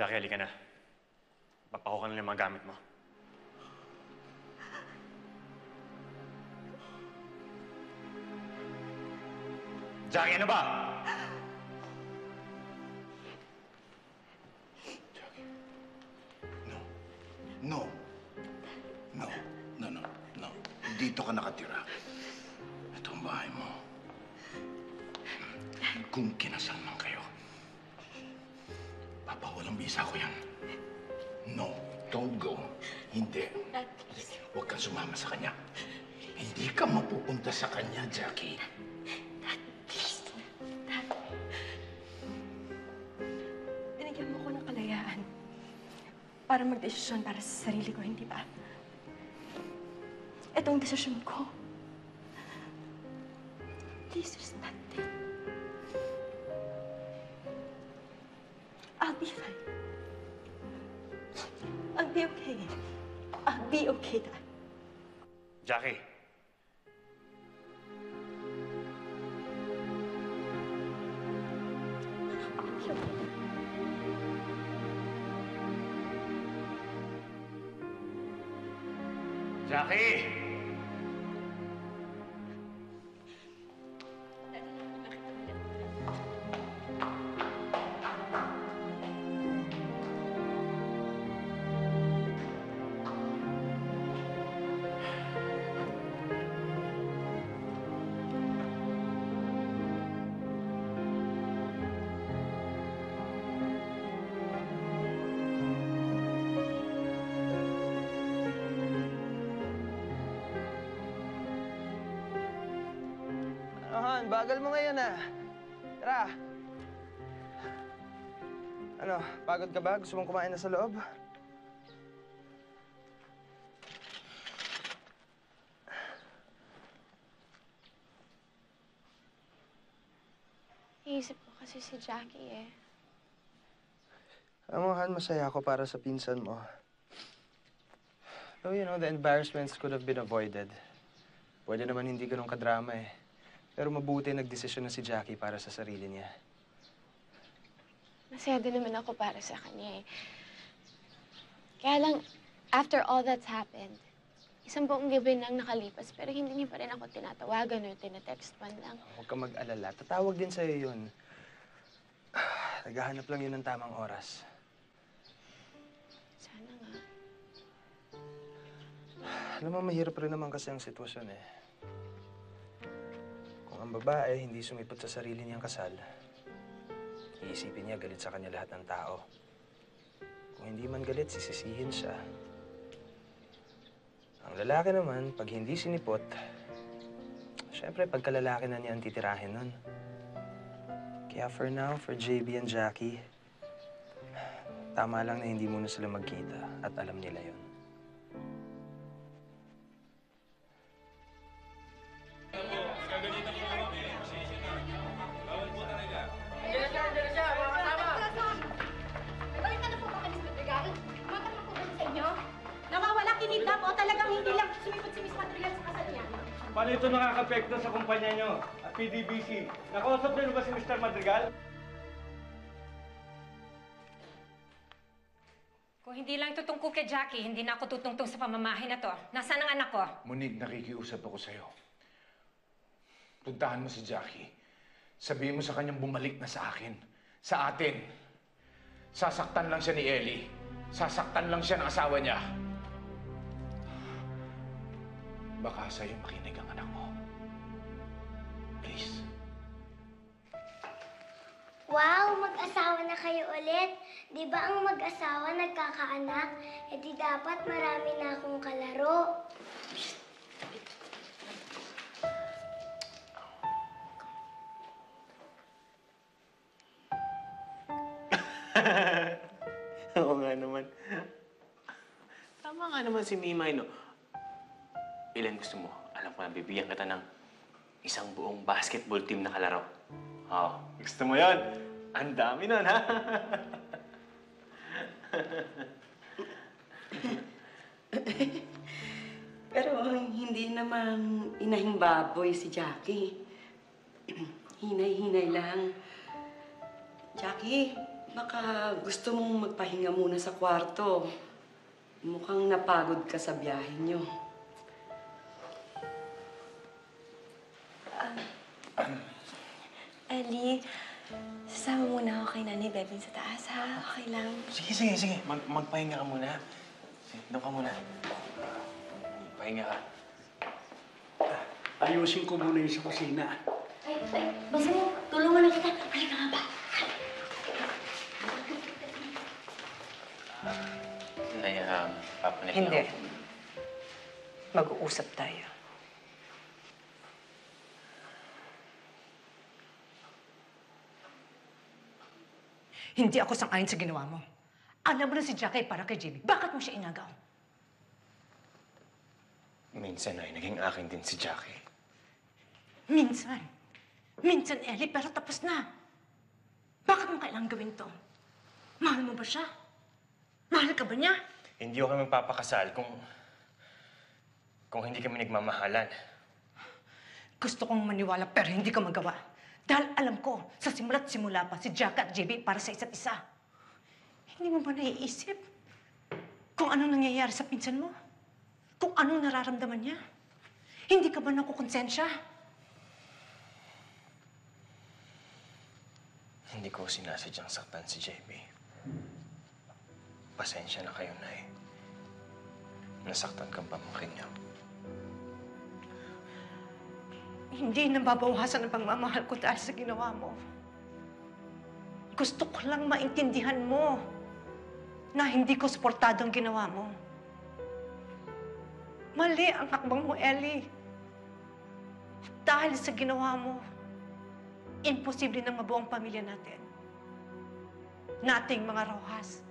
Jackie, halika na. Papakuha na yung mga gamit mo. Jackie, ano ba? No. No. No. No, no, no. Dito ka nakatira. Ito ang bahay mo. Kung kinasal man kayo, papawalang bisa ko yan. No. Don't go. Hindi. Dad, please. Huwag kang sumama sa kanya. Hindi ka mapupunta sa kanya, Jackie. Dad, please. Mo ng kalayaan para magdesisyon para sa sarili ko, hindi ba? Ito ang desisyon ko. Please respect it. Fine. I'll be okay. I'll be okay, Dad. Jackie. Ahan, bagal mo ngayon ah. Tara. Ano, pagod ka ba? Gusto mong kumain na sa loob? Iisip ko kasi si Jackie eh. Alam mo, Han, masaya ako para sa pinsan mo. Though, you know, the embarrassments could have been avoided. Pwede naman hindi ganun kadrama eh. Pero mabuti nagdesisyon na si Jackie para sa sarili niya. Masaya din naman ako para sa kanya eh. Kaya lang, after all that's happened, isang buong gabi nang nakalipas, pero hindi niya pa rin ako tinatawagan or tinatext man lang. Huwag ka mag-alala. Tatawag din sa'yo yun. Naghahanap lang yun ng tamang oras. Sana nga. Alam mo, mahirap rin naman kasi ang sitwasyon eh. Ang babae hindi sumipot sa sarili niyang kasal, iisipin niya galit sa kanya lahat ng tao. Kung hindi man galit, sisisihin siya. Ang lalaki naman, pag hindi sinipot, syempre pagkalalaki na niya ang titirahin nun. Kaya for now, for JB and Jackie, tama lang na hindi muna sila magkita at alam nila yon. Balik Paano ito nakakapekto sa kumpanya nyo at PDBC? Nakausap niyo ba si Mr. Madrigal? Kung hindi lang ito tungkol kay Jackie, hindi na ako tutungtong sa pamamahay na to. Nasaan ang anak ko? Munig, nakikiusap ako sa'yo. Puntahan mo si Jackie. Sabihin mo sa kanyang bumalik na sa akin. Sa atin. Sasaktan lang siya ni Ellie. Sasaktan lang siya ng asawa niya. Baka sa'yo makinig ang anak mo. Please. Wow, mag-asawa na kayo ulit. Di ba ang mag-asawa nagkakaanak? E di dapat marami na akong kalaro. Oo nga naman. Tama nga naman si Mimay, no? Ilan gusto mo? Alam ko na, bibigyan kita ng isang buong basketball team na kalaro. Oo. Gusto mo yon? Ang dami nun, ha? Pero hindi naman inahing baboy si Jackie. Hinay-hinay lang. Jackie, Baka gusto mong magpahinga muna sa kwarto. Mukhang napagod ka sa biyahe niyo. Ellie, sasama muna ako kay Nanay Bebin sa taas, ha? Okay lang. Sige, sige, sige. Mag magpahinga ka muna. Sige, doon ka muna. Pahinga ka. Ayusin ko muna yung sa kusina. Ay, ay, basta mo, tulungan na kita. Halika nga ba? Nay, um, papanik Hindi. ako. Mag-uusap tayo. Hindi ako sang-ayon sa ginawa mo. Alam mo na si Jackie para kay Jimmy. Bakit mo siya inagaw? Minsan ay naging akin din si Jackie. Minsan. Minsan, Ellie, pero tapos na. Bakit mo kailangan gawin to? Mahal mo ba siya? Mahal ka ba niya? Hindi ako magpapakasal kung... kung hindi kami nagmamahalan. Gusto kong maniwala pero hindi ko magawa. Dahil alam ko, sa simula't simula pa, si Jack at JB para sa isa't isa. Hindi mo ba naiisip kung anong nangyayari sa pinsan mo? Kung anong nararamdaman niya? Hindi ka ba nakukonsensya? Hindi ko sinasadyang saktan si JB. Pasensya na kayo, Nay. Nasaktan kang pamangkin niyo. Hindi nababawasan ang pagmamahal ko dahil sa ginawa mo. Gusto ko lang maintindihan mo na hindi ko suportado ang ginawa mo. Mali ang hakbang mo, Ellie. Dahil sa ginawa mo, imposible na mabuo ang pamilya natin. Nating mga rohas.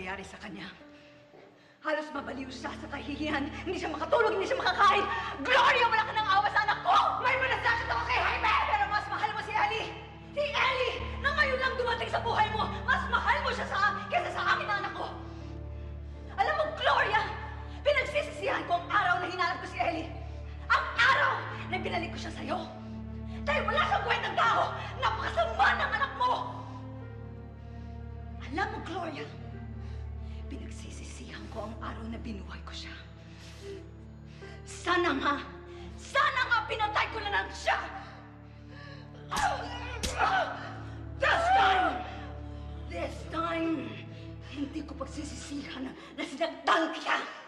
Nangyayari sa kanya. Halos mabaliw siya sa kahihiyan. Hindi siya makatulog, hindi siya makakain. Gloria, wala ka ng awa sa anak ko! May malasakit ako kay Jaime! Pero mas mahal mo si Ellie! Si Ellie, na ngayon lang dumating sa buhay mo, mas mahal mo siya sa kaysa sa akin na anak ko! Alam mo, Gloria, pinagsisisihan ko ang araw na hinanap ko si Ellie. Ang araw na binalik ko siya sa'yo. Dahil wala siyang kwentang tao, napakasama ng anak mo! Alam mo, Gloria, pinagsisisihan ko ang araw na binuhay ko siya. Sana nga, sana nga pinatay ko na lang siya! This time! This time! Hindi ko pagsisisihan na, na sinagdal kita!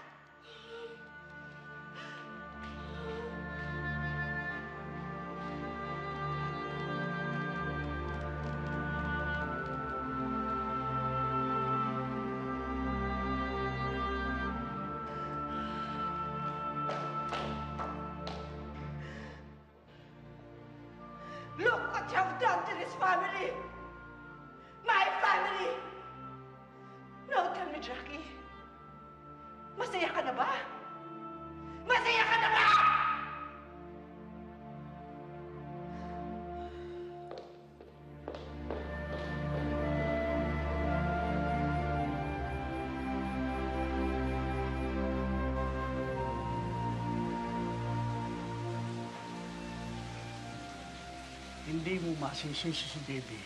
Have done to this family! Hindi mo masisisi si baby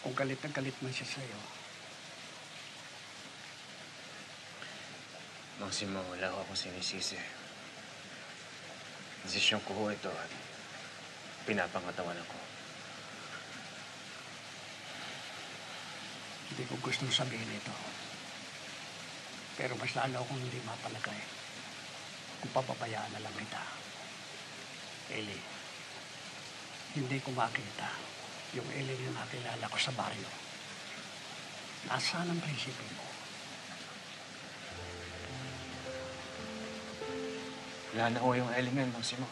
kung galit na galit man siya sa'yo. Mang Simo, wala ko akong sinisisi. Desisyon ko ho ito at pinapangatawan ako. Hindi ko gustong sabihin ito. Pero mas lalo akong hindi mapalagay kung papabayaan na lang kita. Eli, hindi ko makita yung Eli na nakilala ko sa baryo. Nasaan ang prinsipyo mo? Wala na ho yung element ng simo.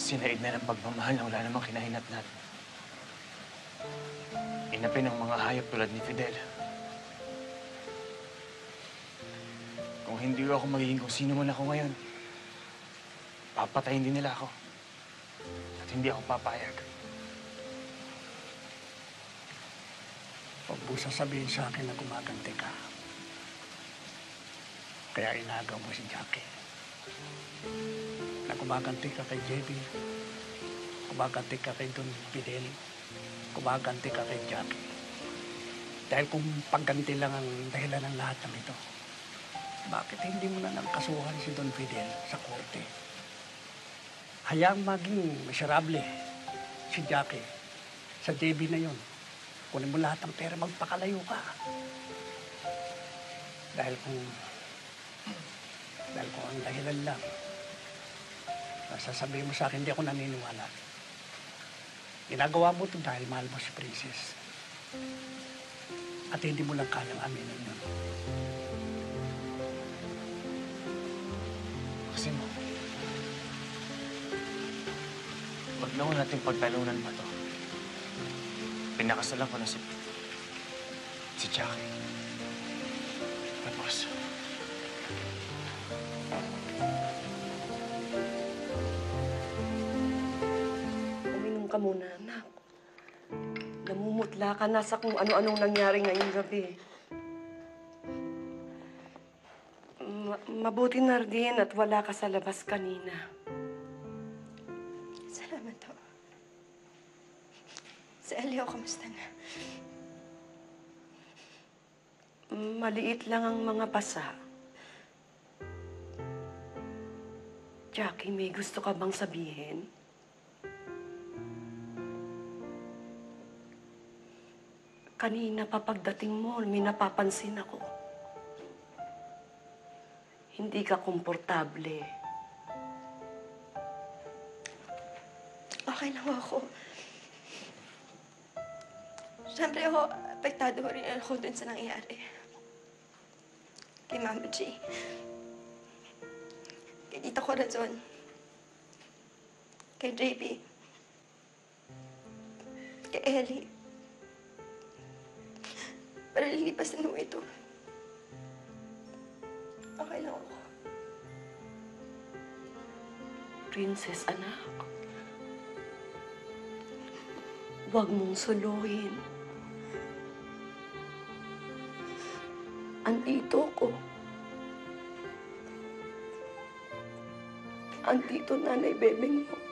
Sinaid na ng pagmamahal na wala namang kinahinatnat. Inapin ng mga hayop tulad ni Fidel. Kung hindi ako magiging kung sino man ako ngayon, papatayin din nila ako. At hindi ako papayag. Huwag mo sasabihin sa akin na gumaganti ka. Kaya inagaw mo si Jackie. Na gumaganti ka kay JB, gumaganti ka kay Don Fidel, gumaganti ka kay Jackie. Dahil kung pagganti lang ang dahilan ng lahat ng ito, bakit hindi mo na nang kasuhan si Don Fidel sa korte? Hayang maging miserable si Jackie sa JB na yon. Kunin mo lahat ng pera, magpakalayo ka. Dahil kung dahil kung ang dahilan lang, sasabihin mo sa akin, hindi ako naniniwala. Ginagawa mo ito dahil mahal mo si Princess. At hindi mo lang kayang aminin yun. Huwag na natin pagtalunan pa to. Pinakasalan ko na si... si Jackie. Tapos, Uminom ka muna, anak. Namumutla ka na sa kung ano-anong nangyari ngayong gabi. Ma- mabuti na rin at wala ka sa labas kanina. Elio, kamusta na? Maliit lang ang mga basa. Jackie, may gusto ka bang sabihin? Kanina pa pagdating mo, may napapansin ako. Hindi ka komportable. Okay lang ako. Siyempre ho, apektado ho rin ako dun sa nangyayari. Kay Mama G. Kay Tita Corazon. Kay JB. Kay Ellie. Pero lilipas na ho ito. Okay lang ako. Princess, anak. Huwag mong suluhin. Andito ko. Andito nanay bebeng mo.